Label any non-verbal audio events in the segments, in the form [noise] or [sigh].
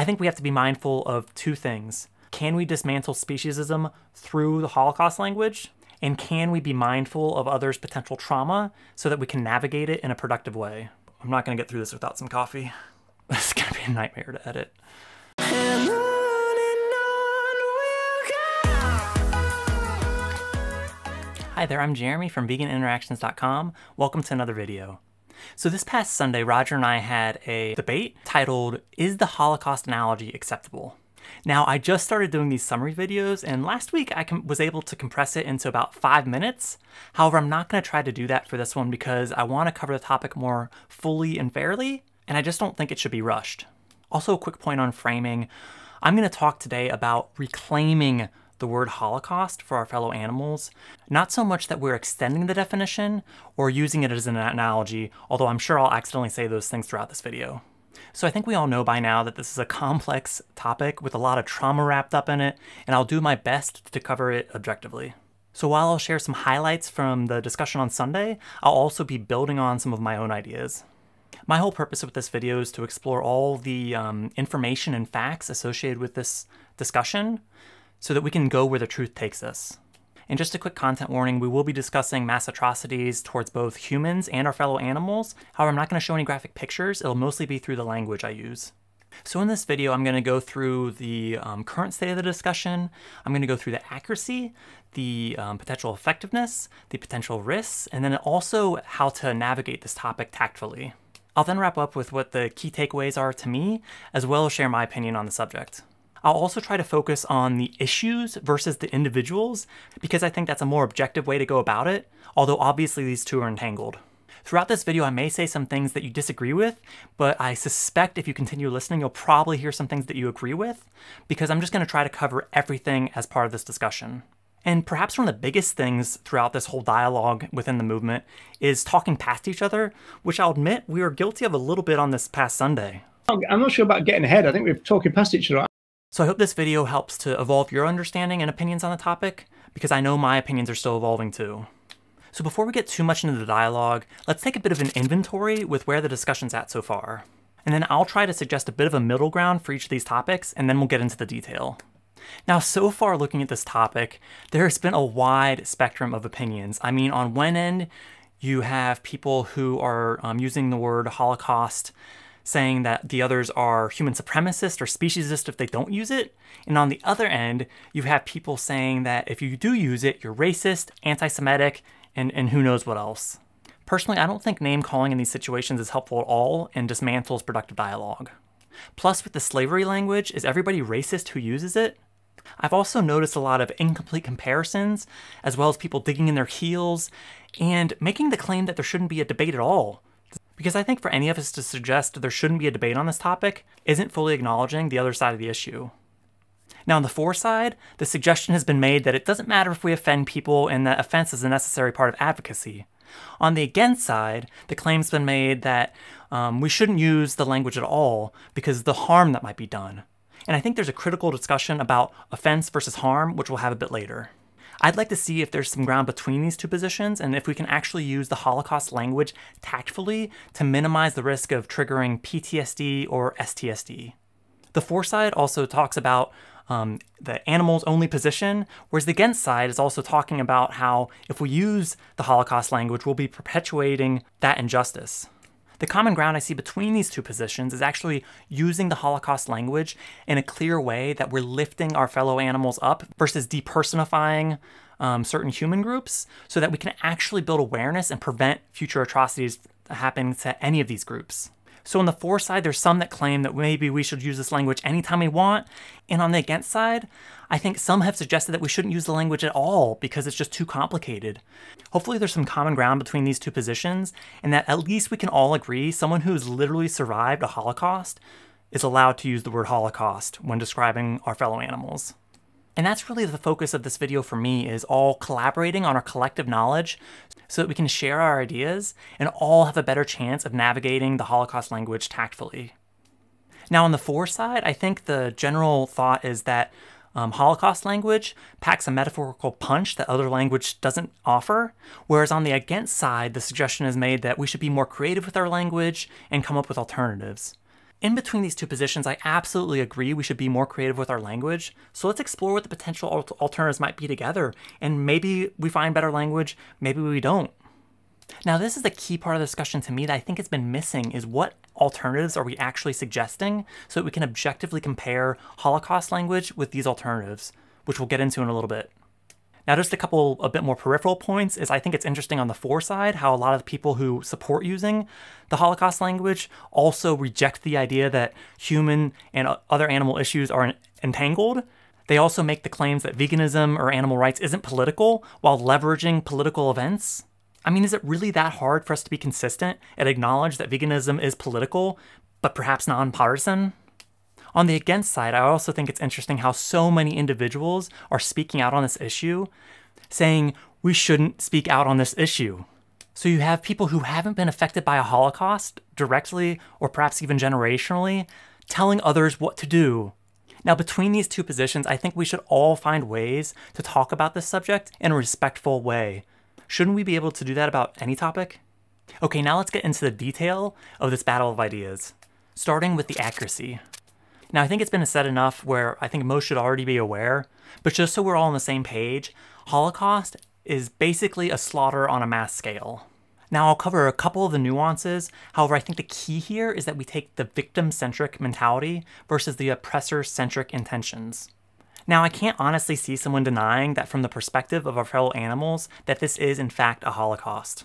I think we have to be mindful of two things. Can we dismantle speciesism through the Holocaust language? And can we be mindful of others' potential trauma so that we can navigate it in a productive way? I'm not going to get through this without some coffee. [laughs] This is going to be a nightmare to edit. Hi there, I'm Jeremy from veganinteractions.com. Welcome to another video. So this past Sunday, Roger and I had a debate titled, Is the Holocaust Analogy Acceptable? Now, I just started doing these summary videos, and last week I was able to compress it into about five minutes. However, I'm not going to try to do that for this one because I want to cover the topic more fully and fairly, and I just don't think it should be rushed. Also, a quick point on framing. I'm going to talk today about reclaiming the word Holocaust for our fellow animals. Not so much that we're extending the definition or using it as an analogy, although I'm sure I'll accidentally say those things throughout this video. So I think we all know by now that this is a complex topic with a lot of trauma wrapped up in it, and I'll do my best to cover it objectively. So while I'll share some highlights from the discussion on Sunday, I'll also be building on some of my own ideas. My whole purpose with this video is to explore all the um, information and facts associated with this discussion so that we can go where the truth takes us. And just a quick content warning, we will be discussing mass atrocities towards both humans and our fellow animals. However, I'm not going to show any graphic pictures. It'll mostly be through the language I use. So in this video, I'm going to go through the um, current state of the discussion. I'm going to go through the accuracy, the um, potential effectiveness, the potential risks, and then also how to navigate this topic tactfully. I'll then wrap up with what the key takeaways are to me, as well as share my opinion on the subject. I'll also try to focus on the issues versus the individuals because I think that's a more objective way to go about it, although obviously these two are entangled. Throughout this video, I may say some things that you disagree with, but I suspect if you continue listening, you'll probably hear some things that you agree with, because I'm just going to try to cover everything as part of this discussion. And perhaps one of the biggest things throughout this whole dialogue within the movement is talking past each other, which I'll admit we were guilty of a little bit on this past Sunday. I'm not sure about getting ahead. I think we're talking past each other. So I hope this video helps to evolve your understanding and opinions on the topic, because I know my opinions are still evolving too. So before we get too much into the dialogue, let's take a bit of an inventory with where the discussion's at so far. And then I'll try to suggest a bit of a middle ground for each of these topics, and then we'll get into the detail. Now, so far looking at this topic, there has been a wide spectrum of opinions. I mean, on one end, you have people who are um, using the word Holocaust saying that the others are human supremacist or speciesist if they don't use it. And on the other end, you have people saying that if you do use it, you're racist, anti Semitic, and, and who knows what else. Personally, I don't think name calling in these situations is helpful at all and dismantles productive dialogue. Plus, with the slavery language, is everybody racist who uses it? I've also noticed a lot of incomplete comparisons, as well as people digging in their heels and making the claim that there shouldn't be a debate at all, because I think for any of us to suggest there shouldn't be a debate on this topic isn't fully acknowledging the other side of the issue. Now, on the for side, the suggestion has been made that it doesn't matter if we offend people and that offense is a necessary part of advocacy. On the against side, the claim's been made that um, we shouldn't use the language at all because the harm that might be done. And I think there's a critical discussion about offense versus harm, which we'll have a bit later. I'd like to see if there's some ground between these two positions and if we can actually use the Holocaust language tactfully to minimize the risk of triggering PTSD or STSD. The for side also talks about um, the animal's only position, whereas the against side is also talking about how if we use the Holocaust language, we'll be perpetuating that injustice. The common ground I see between these two positions is actually using the Holocaust language in a clear way that we're lifting our fellow animals up versus depersonifying um, certain human groups so that we can actually build awareness and prevent future atrocities happening to any of these groups. So on the for side, there's some that claim that maybe we should use this language anytime we want. And on the against side, I think some have suggested that we shouldn't use the language at all because it's just too complicated. Hopefully there's some common ground between these two positions and that at least we can all agree someone who's literally survived a Holocaust is allowed to use the word Holocaust when describing our fellow animals. And that's really the focus of this video for me is all collaborating on our collective knowledge so that we can share our ideas and all have a better chance of navigating the Holocaust language tactfully. Now on the for side, I think the general thought is that um, Holocaust language packs a metaphorical punch that other language doesn't offer, whereas on the against side, the suggestion is made that we should be more creative with our language and come up with alternatives. In between these two positions, I absolutely agree we should be more creative with our language. So let's explore what the potential alternatives might be together. And maybe we find better language, maybe we don't. Now, this is the key part of the discussion to me that I think has been missing is what alternatives are we actually suggesting so that we can objectively compare Holocaust language with these alternatives, which we'll get into in a little bit. Now, just a couple a bit more peripheral points is I think it's interesting on the for side how a lot of people who support using the Holocaust language also reject the idea that human and other animal issues are entangled. They also make the claims that veganism or animal rights isn't political while leveraging political events. I mean, is it really that hard for us to be consistent and acknowledge that veganism is political, but perhaps nonpartisan? On the against side, I also think it's interesting how so many individuals are speaking out on this issue, saying we shouldn't speak out on this issue. So you have people who haven't been affected by a Holocaust directly or perhaps even generationally telling others what to do. Now, between these two positions, I think we should all find ways to talk about this subject in a respectful way. Shouldn't we be able to do that about any topic? Okay, now let's get into the detail of this battle of ideas, starting with the accuracy. Now, I think it's been said enough where I think most should already be aware, but just so we're all on the same page, Holocaust is basically a slaughter on a mass scale. Now, I'll cover a couple of the nuances. However, I think the key here is that we take the victim centric mentality versus the oppressor centric intentions. Now, I can't honestly see someone denying that from the perspective of our fellow animals, that this is in fact a Holocaust.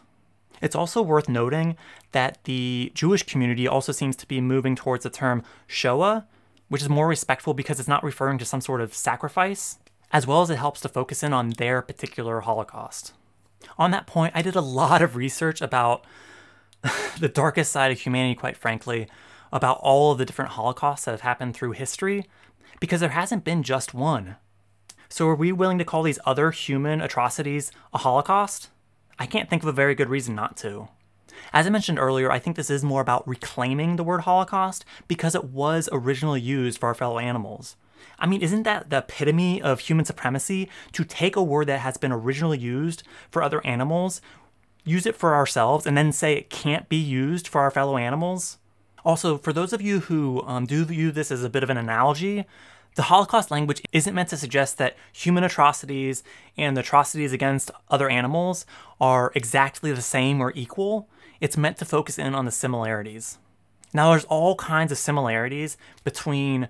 It's also worth noting that the Jewish community also seems to be moving towards the term Shoah, which is more respectful because it's not referring to some sort of sacrifice, as well as it helps to focus in on their particular Holocaust. On that point, I did a lot of research about [laughs] the darkest side of humanity, quite frankly, about all of the different Holocausts that have happened through history, because there hasn't been just one. So, are we willing to call these other human atrocities a Holocaust? I can't think of a very good reason not to. As I mentioned earlier, I think this is more about reclaiming the word Holocaust because it was originally used for our fellow animals. I mean, isn't that the epitome of human supremacy to take a word that has been originally used for other animals, use it for ourselves, and then say it can't be used for our fellow animals? Also, for those of you who um, do view this as a bit of an analogy, the Holocaust language isn't meant to suggest that human atrocities and atrocities against other animals are exactly the same or equal. It's meant to focus in on the similarities. Now, there's all kinds of similarities between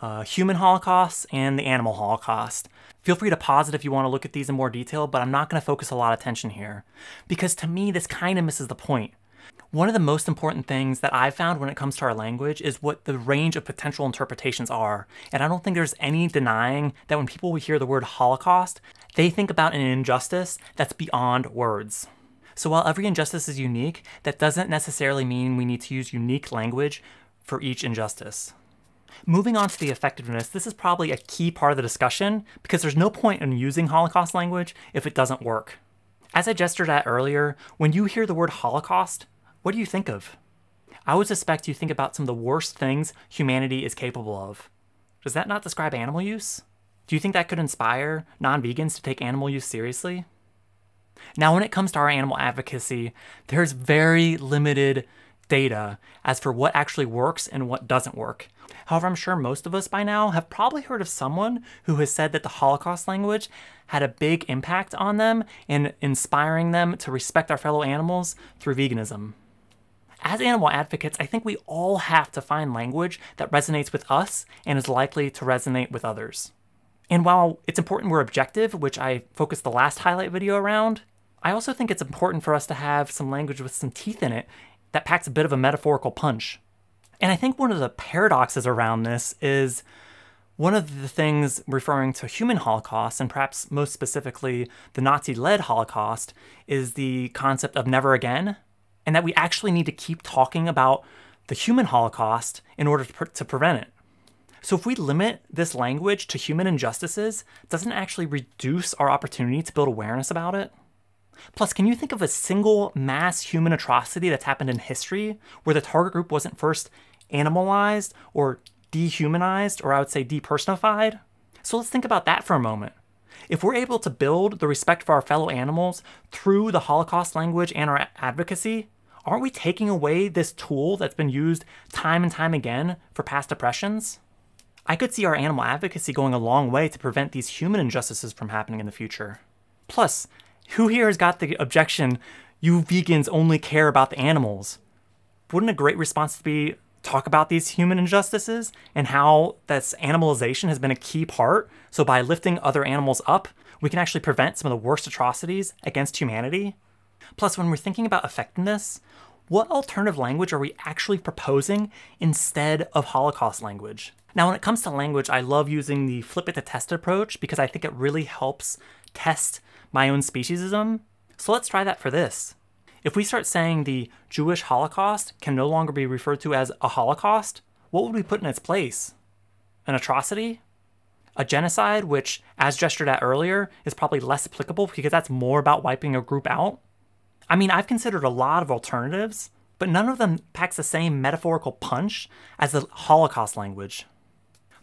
uh, human holocausts and the animal Holocaust. Feel free to pause it if you want to look at these in more detail, but I'm not going to focus a lot of attention here. Because to me, this kind of misses the point. One of the most important things that I've found when it comes to our language is what the range of potential interpretations are. And I don't think there's any denying that when people hear the word Holocaust, they think about an injustice that's beyond words. So while every injustice is unique, that doesn't necessarily mean we need to use unique language for each injustice. Moving on to the effectiveness, this is probably a key part of the discussion because there's no point in using Holocaust language if it doesn't work. As I gestured at earlier, when you hear the word Holocaust, what do you think of? I would suspect you think about some of the worst things humanity is capable of. Does that not describe animal use? Do you think that could inspire non vegans to take animal use seriously? Now, when it comes to our animal advocacy, there's very limited data as for what actually works and what doesn't work. However, I'm sure most of us by now have probably heard of someone who has said that the Holocaust language had a big impact on them in inspiring them to respect our fellow animals through veganism. As animal advocates, I think we all have to find language that resonates with us and is likely to resonate with others. And while it's important we're objective, which I focused the last highlight video around, I also think it's important for us to have some language with some teeth in it that packs a bit of a metaphorical punch. And I think one of the paradoxes around this is one of the things referring to human Holocaust, and perhaps most specifically the Nazi led Holocaust, is the concept of never again, and that we actually need to keep talking about the human Holocaust in order to, pre- to prevent it. So, if we limit this language to human injustices, doesn't it actually reduce our opportunity to build awareness about it? Plus, can you think of a single mass human atrocity that's happened in history where the target group wasn't first animalized or dehumanized, or I would say depersonified? So let's think about that for a moment. If we're able to build the respect for our fellow animals through the Holocaust language and our advocacy, aren't we taking away this tool that's been used time and time again for past oppressions? I could see our animal advocacy going a long way to prevent these human injustices from happening in the future. Plus, who here has got the objection, you vegans only care about the animals? Wouldn't a great response be talk about these human injustices and how this animalization has been a key part? So by lifting other animals up, we can actually prevent some of the worst atrocities against humanity? Plus, when we're thinking about effectiveness, what alternative language are we actually proposing instead of Holocaust language? Now, when it comes to language, I love using the flip it to test approach because I think it really helps test my own speciesism. So let's try that for this. If we start saying the Jewish Holocaust can no longer be referred to as a Holocaust, what would we put in its place? An atrocity? A genocide, which, as gestured at earlier, is probably less applicable because that's more about wiping a group out? I mean, I've considered a lot of alternatives, but none of them packs the same metaphorical punch as the Holocaust language.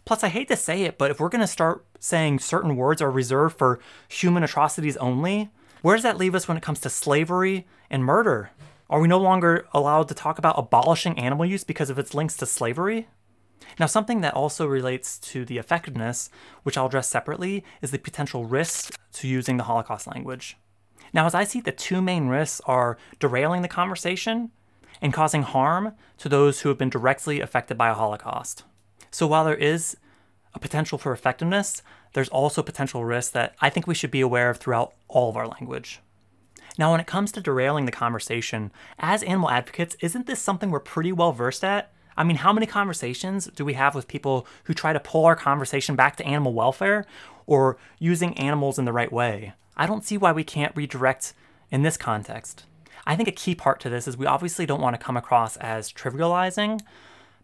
Plus, I hate to say it, but if we're going to start saying certain words are reserved for human atrocities only, where does that leave us when it comes to slavery and murder? Are we no longer allowed to talk about abolishing animal use because of its links to slavery? Now, something that also relates to the effectiveness, which I'll address separately, is the potential risks to using the Holocaust language. Now, as I see, the two main risks are derailing the conversation and causing harm to those who have been directly affected by a Holocaust. So while there is a potential for effectiveness, there's also potential risks that I think we should be aware of throughout all of our language. Now, when it comes to derailing the conversation, as animal advocates, isn't this something we're pretty well versed at? I mean, how many conversations do we have with people who try to pull our conversation back to animal welfare or using animals in the right way? I don't see why we can't redirect in this context. I think a key part to this is we obviously don't want to come across as trivializing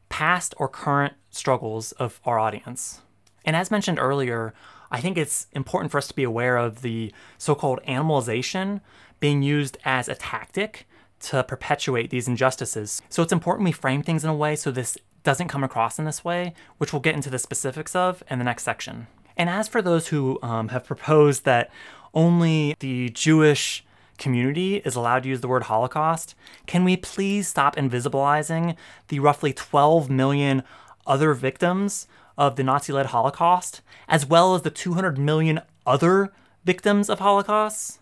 past or current struggles of our audience. And as mentioned earlier, I think it's important for us to be aware of the so called animalization being used as a tactic to perpetuate these injustices. So it's important we frame things in a way so this doesn't come across in this way, which we'll get into the specifics of in the next section. And as for those who um, have proposed that only the Jewish community is allowed to use the word Holocaust, can we please stop invisibilizing the roughly 12 million other victims of the Nazi led Holocaust, as well as the 200 million other victims of Holocausts?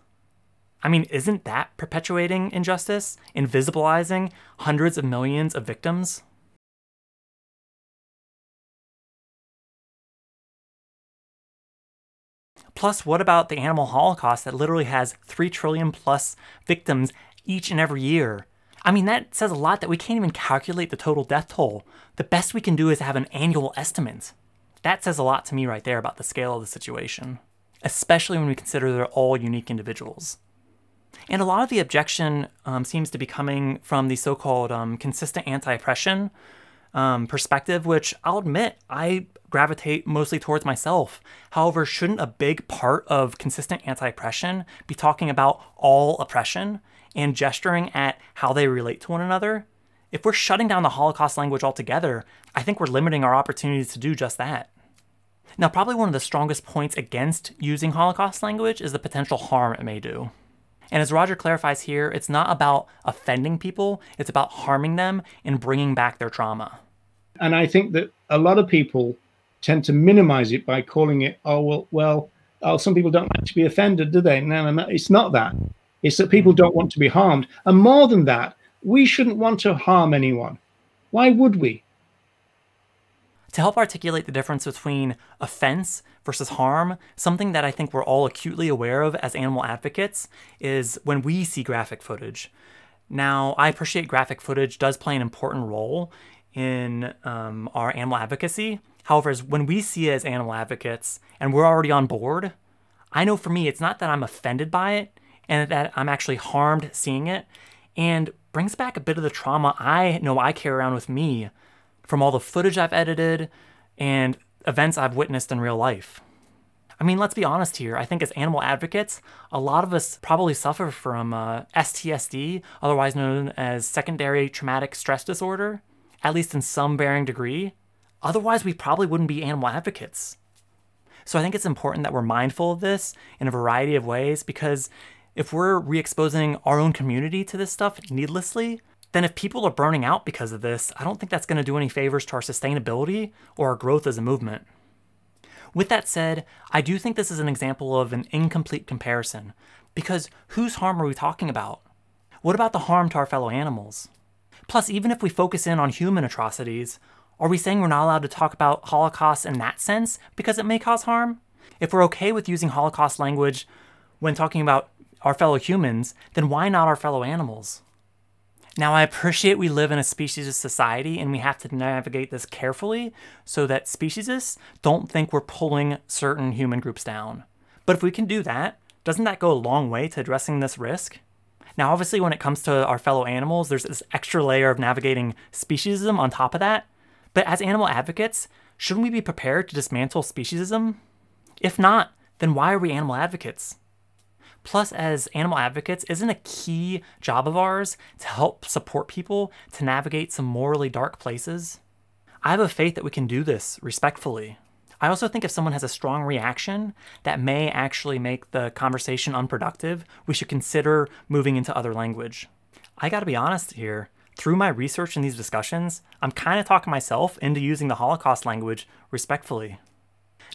I mean, isn't that perpetuating injustice, invisibilizing hundreds of millions of victims? Plus, what about the animal holocaust that literally has 3 trillion plus victims each and every year? I mean, that says a lot that we can't even calculate the total death toll. The best we can do is have an annual estimate. That says a lot to me right there about the scale of the situation, especially when we consider they're all unique individuals. And a lot of the objection um, seems to be coming from the so called um, consistent anti oppression um, perspective, which I'll admit I gravitate mostly towards myself. However, shouldn't a big part of consistent anti oppression be talking about all oppression and gesturing at how they relate to one another? If we're shutting down the Holocaust language altogether, I think we're limiting our opportunities to do just that. Now, probably one of the strongest points against using Holocaust language is the potential harm it may do. And as Roger clarifies here, it's not about offending people, it's about harming them and bringing back their trauma. And I think that a lot of people tend to minimize it by calling it, oh, well, well, oh, some people don't like to be offended, do they? No, no, no, it's not that. It's that people don't want to be harmed. And more than that, we shouldn't want to harm anyone. Why would we? To help articulate the difference between offense versus harm, something that I think we're all acutely aware of as animal advocates is when we see graphic footage. Now, I appreciate graphic footage does play an important role in um, our animal advocacy. However, as when we see it as animal advocates and we're already on board, I know for me, it's not that I'm offended by it and that I'm actually harmed seeing it, and brings back a bit of the trauma I know I carry around with me from all the footage I've edited and events I've witnessed in real life. I mean, let's be honest here. I think as animal advocates, a lot of us probably suffer from uh, STSD, otherwise known as secondary traumatic stress disorder, at least in some varying degree. Otherwise, we probably wouldn't be animal advocates. So I think it's important that we're mindful of this in a variety of ways because if we're re exposing our own community to this stuff needlessly, then if people are burning out because of this, I don't think that's going to do any favors to our sustainability or our growth as a movement. With that said, I do think this is an example of an incomplete comparison, because whose harm are we talking about? What about the harm to our fellow animals? Plus, even if we focus in on human atrocities, are we saying we're not allowed to talk about Holocaust in that sense because it may cause harm? If we're okay with using Holocaust language when talking about our fellow humans, then why not our fellow animals? Now, I appreciate we live in a speciesist society and we have to navigate this carefully so that speciesists don't think we're pulling certain human groups down. But if we can do that, doesn't that go a long way to addressing this risk? Now, obviously, when it comes to our fellow animals, there's this extra layer of navigating speciesism on top of that. But as animal advocates, shouldn't we be prepared to dismantle speciesism? If not, then why are we animal advocates? Plus, as animal advocates, isn't a key job of ours to help support people to navigate some morally dark places? I have a faith that we can do this respectfully. I also think if someone has a strong reaction that may actually make the conversation unproductive, we should consider moving into other language. I gotta be honest here, through my research in these discussions, I'm kind of talking myself into using the Holocaust language respectfully.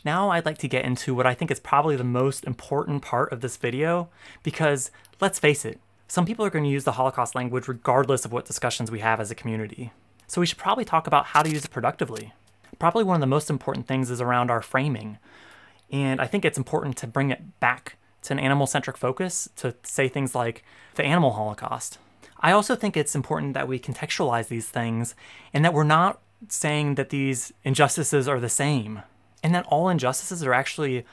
Now I'd like to get into what I think is probably the most important part of this video, because let's face it, some people are going to use the Holocaust language regardless of what discussions we have as a community. So we should probably talk about how to use it productively. Probably one of the most important things is around our framing. And I think it's important to bring it back to an animal-centric focus to say things like the animal holocaust. I also think it's important that we contextualize these things and that we're not saying that these injustices are the same and that all injustices are actually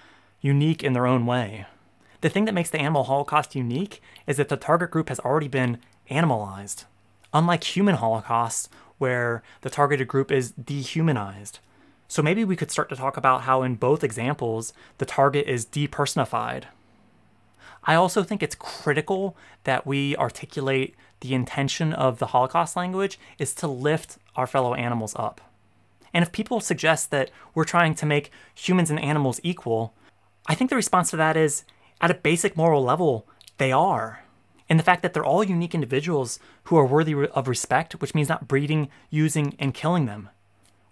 unique in their own way. The thing that makes the animal holocaust unique is that the target group has already been animalized. Unlike human holocausts, where the targeted group is dehumanized. So maybe we could start to talk about how in both examples, the target is depersonified. I also think it's critical that we articulate the intention of the Holocaust language is to lift our fellow animals up. And if people suggest that we're trying to make humans and animals equal, I think the response to that is at a basic moral level, they are. And the fact that they're all unique individuals who are worthy of respect, which means not breeding, using, and killing them.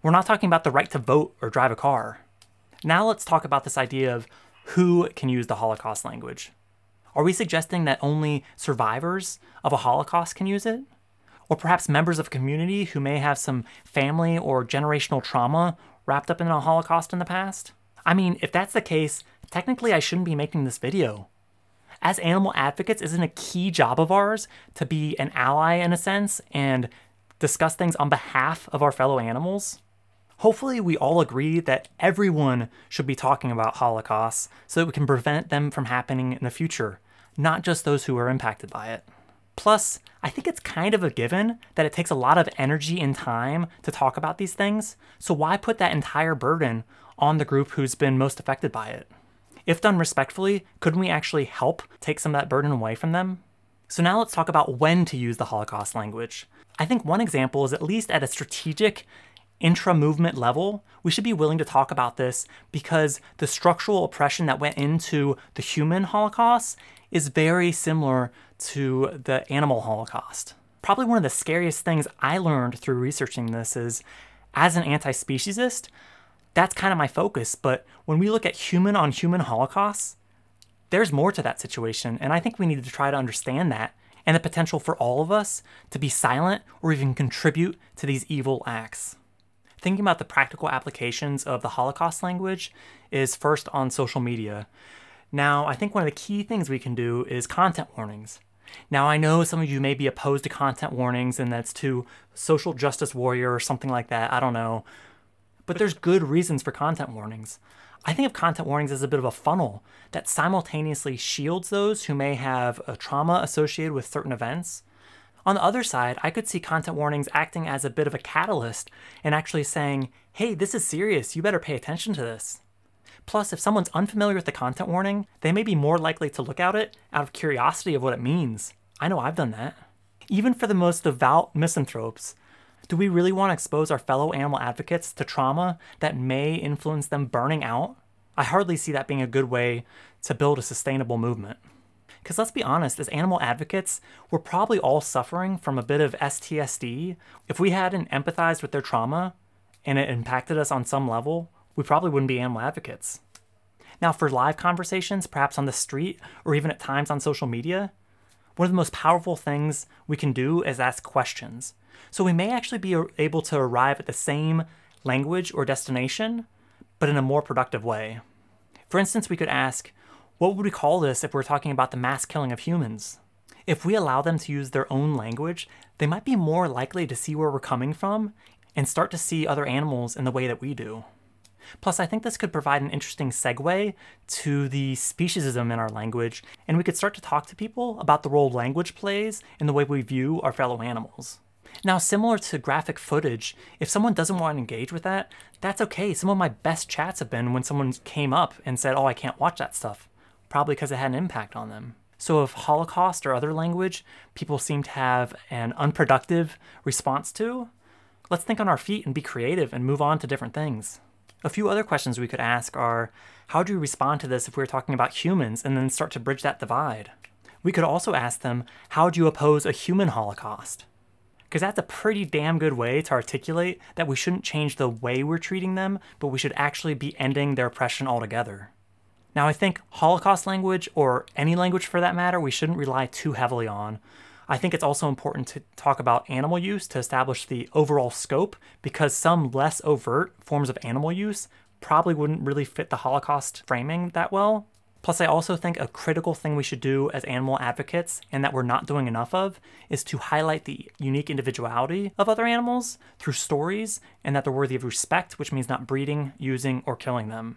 We're not talking about the right to vote or drive a car. Now let's talk about this idea of who can use the Holocaust language. Are we suggesting that only survivors of a Holocaust can use it? Or perhaps members of a community who may have some family or generational trauma wrapped up in a Holocaust in the past? I mean, if that's the case, technically I shouldn't be making this video. As animal advocates, isn't a key job of ours to be an ally in a sense and discuss things on behalf of our fellow animals? Hopefully, we all agree that everyone should be talking about Holocausts so that we can prevent them from happening in the future, not just those who are impacted by it. Plus, I think it's kind of a given that it takes a lot of energy and time to talk about these things, so why put that entire burden on the group who's been most affected by it? If done respectfully, couldn't we actually help take some of that burden away from them? So now let's talk about when to use the Holocaust language. I think one example is at least at a strategic intra-movement level, we should be willing to talk about this because the structural oppression that went into the human Holocaust is very similar to the animal Holocaust. Probably one of the scariest things I learned through researching this is as an anti speciesist, that's kind of my focus. But when we look at human on human Holocausts, there's more to that situation. And I think we need to try to understand that and the potential for all of us to be silent or even contribute to these evil acts. Thinking about the practical applications of the Holocaust language is first on social media. Now, I think one of the key things we can do is content warnings. Now, I know some of you may be opposed to content warnings and that's to social justice warrior or something like that. I don't know. But there's good reasons for content warnings. I think of content warnings as a bit of a funnel that simultaneously shields those who may have a trauma associated with certain events. On the other side, I could see content warnings acting as a bit of a catalyst and actually saying, hey, this is serious, you better pay attention to this. Plus, if someone's unfamiliar with the content warning, they may be more likely to look at it out of curiosity of what it means. I know I've done that. Even for the most devout misanthropes, do we really want to expose our fellow animal advocates to trauma that may influence them burning out? I hardly see that being a good way to build a sustainable movement. Because let's be honest, as animal advocates, we're probably all suffering from a bit of STSD. If we hadn't empathized with their trauma and it impacted us on some level, we probably wouldn't be animal advocates. Now, for live conversations, perhaps on the street or even at times on social media, one of the most powerful things we can do is ask questions. So we may actually be able to arrive at the same language or destination, but in a more productive way. For instance, we could ask, what would we call this if we're talking about the mass killing of humans? If we allow them to use their own language, they might be more likely to see where we're coming from and start to see other animals in the way that we do. Plus, I think this could provide an interesting segue to the speciesism in our language, and we could start to talk to people about the role language plays in the way we view our fellow animals. Now, similar to graphic footage, if someone doesn't want to engage with that, that's okay. Some of my best chats have been when someone came up and said, Oh, I can't watch that stuff, probably because it had an impact on them. So, if Holocaust or other language people seem to have an unproductive response to, let's think on our feet and be creative and move on to different things. A few other questions we could ask are how do you respond to this if we are talking about humans and then start to bridge that divide? We could also ask them, how do you oppose a human Holocaust? Because that's a pretty damn good way to articulate that we shouldn't change the way we're treating them, but we should actually be ending their oppression altogether. Now, I think Holocaust language, or any language for that matter, we shouldn't rely too heavily on. I think it's also important to talk about animal use to establish the overall scope because some less overt forms of animal use probably wouldn't really fit the Holocaust framing that well. Plus, I also think a critical thing we should do as animal advocates, and that we're not doing enough of, is to highlight the unique individuality of other animals through stories and that they're worthy of respect, which means not breeding, using, or killing them.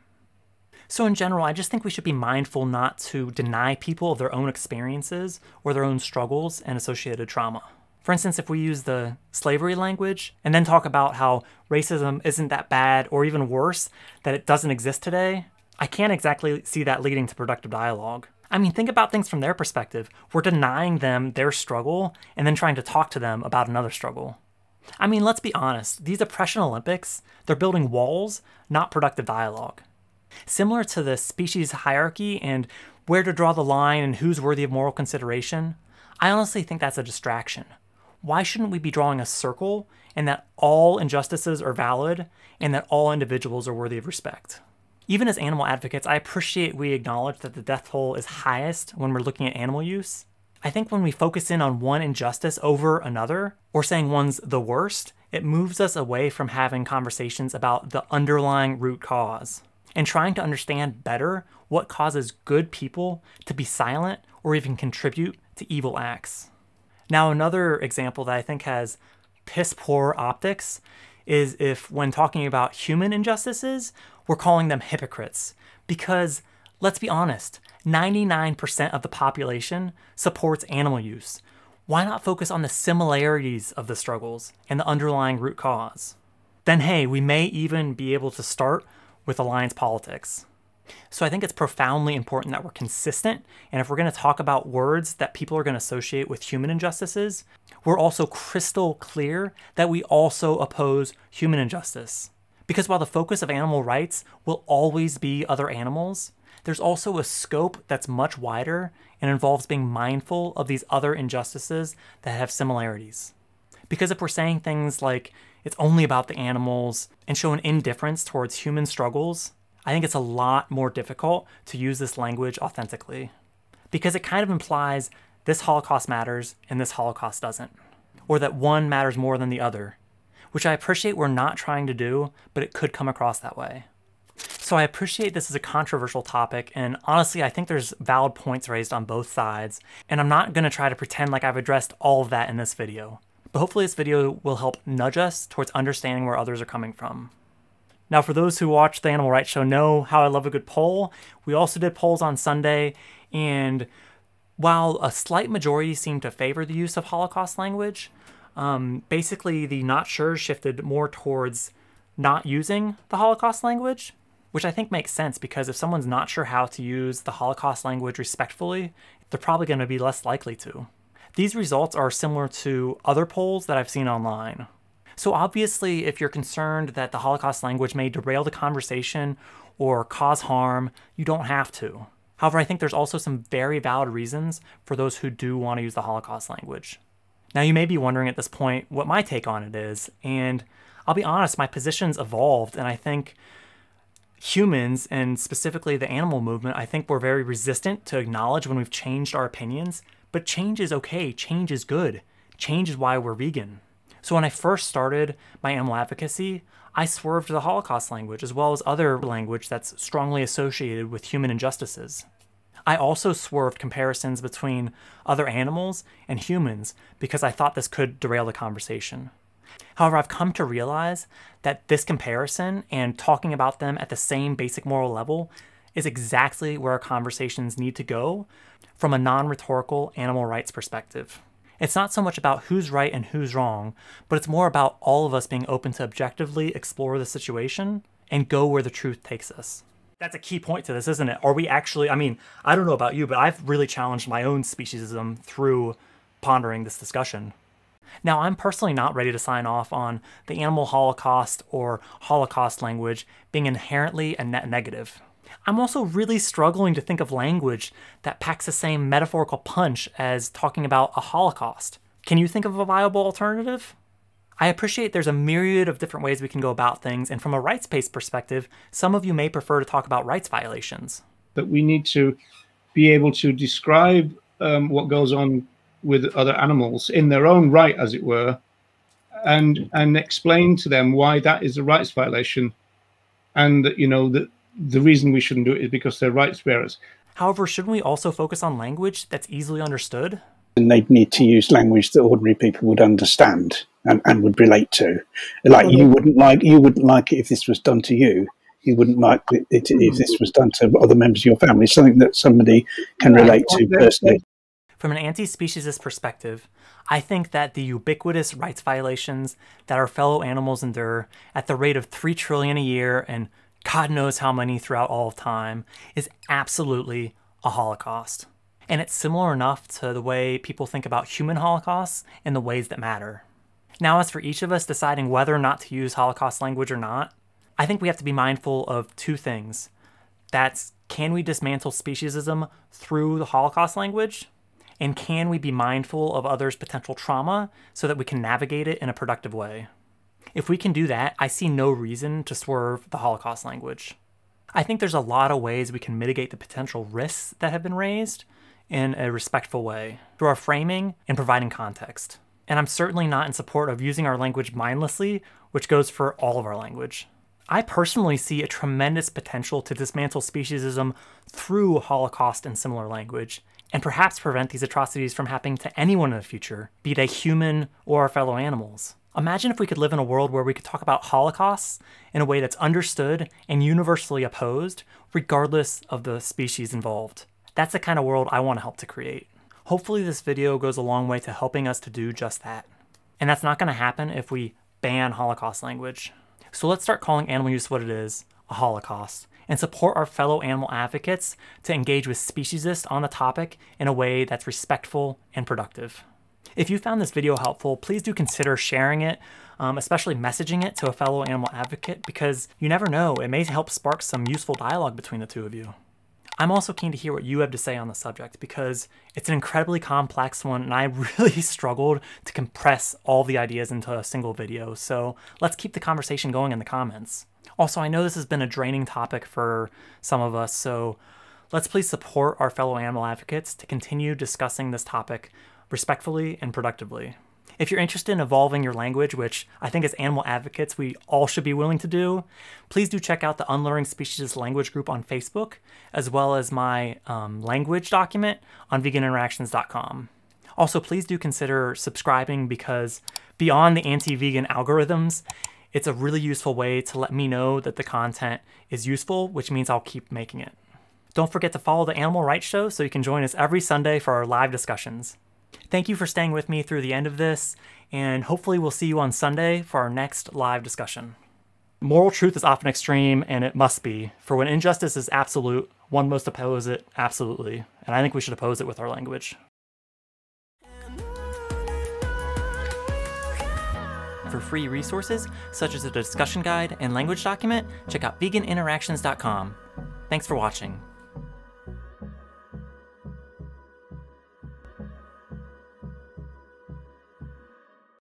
So, in general, I just think we should be mindful not to deny people of their own experiences or their own struggles and associated trauma. For instance, if we use the slavery language and then talk about how racism isn't that bad or even worse, that it doesn't exist today, I can't exactly see that leading to productive dialogue. I mean, think about things from their perspective. We're denying them their struggle and then trying to talk to them about another struggle. I mean, let's be honest, these oppression Olympics, they're building walls, not productive dialogue. Similar to the species hierarchy and where to draw the line and who's worthy of moral consideration, I honestly think that's a distraction. Why shouldn't we be drawing a circle and that all injustices are valid and that all individuals are worthy of respect? Even as animal advocates, I appreciate we acknowledge that the death toll is highest when we're looking at animal use. I think when we focus in on one injustice over another, or saying one's the worst, it moves us away from having conversations about the underlying root cause and trying to understand better what causes good people to be silent or even contribute to evil acts. Now, another example that I think has piss poor optics is if, when talking about human injustices, we're calling them hypocrites. Because, let's be honest, 99% of the population supports animal use. Why not focus on the similarities of the struggles and the underlying root cause? Then, hey, we may even be able to start with alliance politics. So I think it's profoundly important that we're consistent, and if we're going to talk about words that people are going to associate with human injustices, we're also crystal clear that we also oppose human injustice. Because while the focus of animal rights will always be other animals, there's also a scope that's much wider and involves being mindful of these other injustices that have similarities. Because if we're saying things like, it's only about the animals and show an indifference towards human struggles, I think it's a lot more difficult to use this language authentically. Because it kind of implies this Holocaust matters and this Holocaust doesn't, or that one matters more than the other, which I appreciate we're not trying to do, but it could come across that way. So I appreciate this is a controversial topic, and honestly, I think there's valid points raised on both sides, and I'm not going to try to pretend like I've addressed all of that in this video but hopefully this video will help nudge us towards understanding where others are coming from. Now, for those who watch the Animal Rights Show know how I love a good poll. We also did polls on Sunday, and while a slight majority seemed to favor the use of Holocaust language, um, basically the not sure shifted more towards not using the Holocaust language, which I think makes sense because if someone's not sure how to use the Holocaust language respectfully, they're probably going to be less likely to. These results are similar to other polls that I've seen online. So obviously, if you're concerned that the Holocaust language may derail the conversation or cause harm, you don't have to. However, I think there's also some very valid reasons for those who do want to use the Holocaust language. Now, you may be wondering at this point what my take on it is, and I'll be honest, my position's evolved, and I think humans, and specifically the animal movement, I think we're very resistant to acknowledge when we've changed our opinions. But change is okay, change is good. Change is why we're vegan. So when I first started my animal advocacy, I swerved the Holocaust language as well as other language that's strongly associated with human injustices. I also swerved comparisons between other animals and humans because I thought this could derail the conversation. However, I've come to realize that this comparison and talking about them at the same basic moral level is exactly where our conversations need to go from a non rhetorical animal rights perspective. It's not so much about who's right and who's wrong, but it's more about all of us being open to objectively explore the situation and go where the truth takes us. That's a key point to this, isn't it? Are we actually, I mean, I don't know about you, but I've really challenged my own speciesism through pondering this discussion. Now, I'm personally not ready to sign off on the animal holocaust or holocaust language being inherently a net negative. I'm also really struggling to think of language that packs the same metaphorical punch as talking about a holocaust. Can you think of a viable alternative? I appreciate there's a myriad of different ways we can go about things, and from a rights based perspective, some of you may prefer to talk about rights violations. But we need to be able to describe um, what goes on with other animals in their own right, as it were, and and explain to them why that is a rights violation, and that you know that the reason we shouldn't do it is because they're rights bearers. However, shouldn't we also focus on language that's easily understood? And they'd need to use language that ordinary people would understand and, and would relate to. Like you wouldn't like you wouldn't like it if this was done to you. You wouldn't like it if this was done to other members of your family. Something that somebody can relate to personally. From an anti speciesist perspective, I think that the ubiquitous rights violations that our fellow animals endure at the rate of 3 trillion a year and God knows how many throughout all of time is absolutely a holocaust. And it's similar enough to the way people think about human holocausts in the ways that matter. Now, as for each of us deciding whether or not to use Holocaust language or not, I think we have to be mindful of two things. That's can we dismantle speciesism through the Holocaust language? And can we be mindful of others' potential trauma so that we can navigate it in a productive way? If we can do that, I see no reason to swerve the Holocaust language. I think there's a lot of ways we can mitigate the potential risks that have been raised in a respectful way through our framing and providing context. And I'm certainly not in support of using our language mindlessly, which goes for all of our language. I personally see a tremendous potential to dismantle speciesism through Holocaust and similar language, and perhaps prevent these atrocities from happening to anyone in the future, be they human or our fellow animals. Imagine if we could live in a world where we could talk about holocausts in a way that's understood and universally opposed, regardless of the species involved. That's the kind of world I want to help to create. Hopefully this video goes a long way to helping us to do just that. And that's not going to happen if we ban Holocaust language. So let's start calling animal use what it is, a Holocaust, and support our fellow animal advocates to engage with speciesists on the topic in a way that's respectful and productive. If you found this video helpful, please do consider sharing it, um, especially messaging it to a fellow animal advocate, because you never know, it may help spark some useful dialogue between the two of you. I'm also keen to hear what you have to say on the subject because it's an incredibly complex one and I [laughs] really struggled to compress all the ideas into a single video, so let's keep the conversation going in the comments. Also, I know this has been a draining topic for some of us, so let's please support our fellow animal advocates to continue discussing this topic respectfully and productively. If you're interested in evolving your language, which I think as animal advocates we all should be willing to do, please do check out the Unlearning Speciesist Language group on Facebook, as well as my um, language document on veganinteractions.com. Also, please do consider subscribing because beyond the anti vegan algorithms, it's a really useful way to let me know that the content is useful, which means I'll keep making it. Don't forget to follow the Animal Rights Show so you can join us every Sunday for our live discussions. Thank you for staying with me through the end of this, and hopefully we'll see you on Sunday for our next live discussion. Moral truth is often extreme, and it must be. For when injustice is absolute, one must oppose it absolutely. And I think we should oppose it with our language. For free resources, such as a discussion guide and language document, check out veganinteractions.com. Thanks for watching.